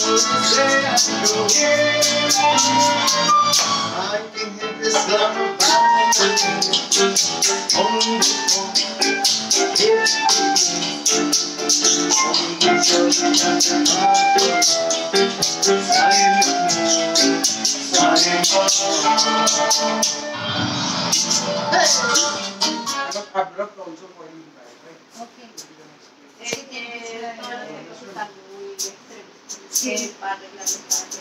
I can love I'm a popular also for you. sim.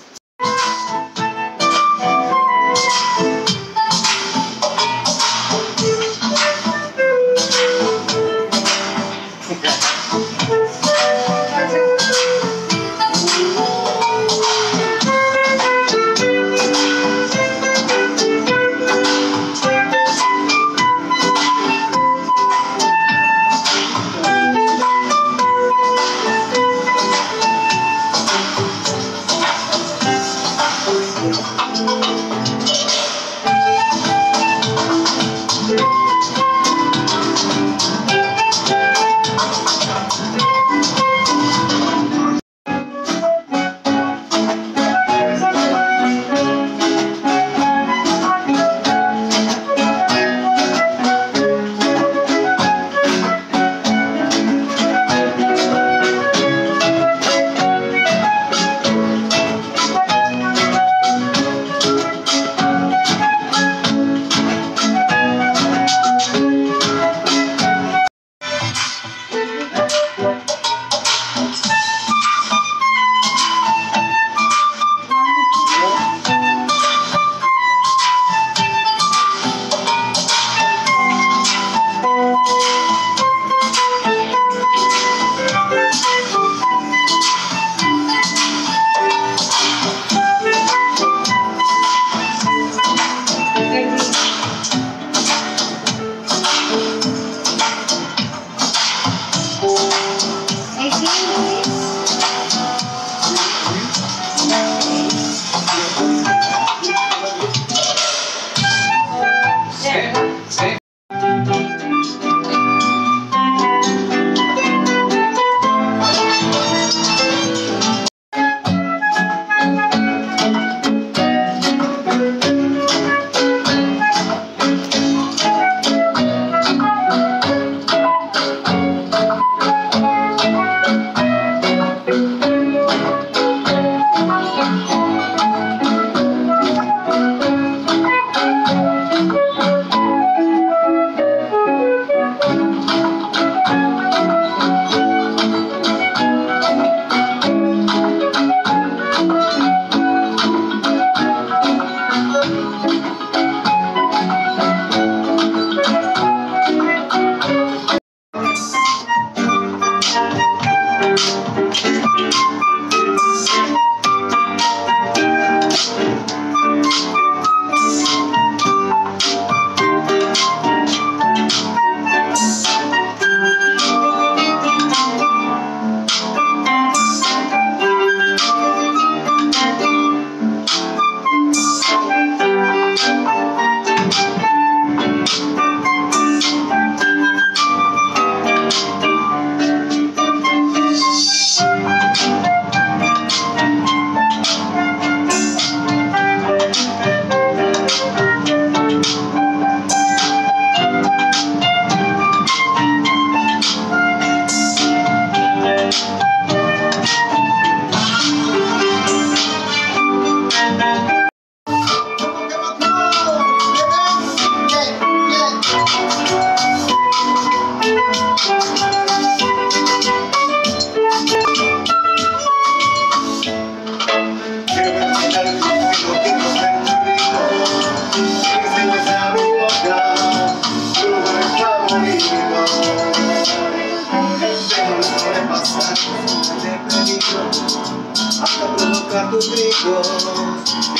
Nunca comigo,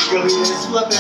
que eu me desflagrei.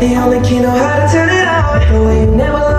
The only key know how to turn it out. The way you never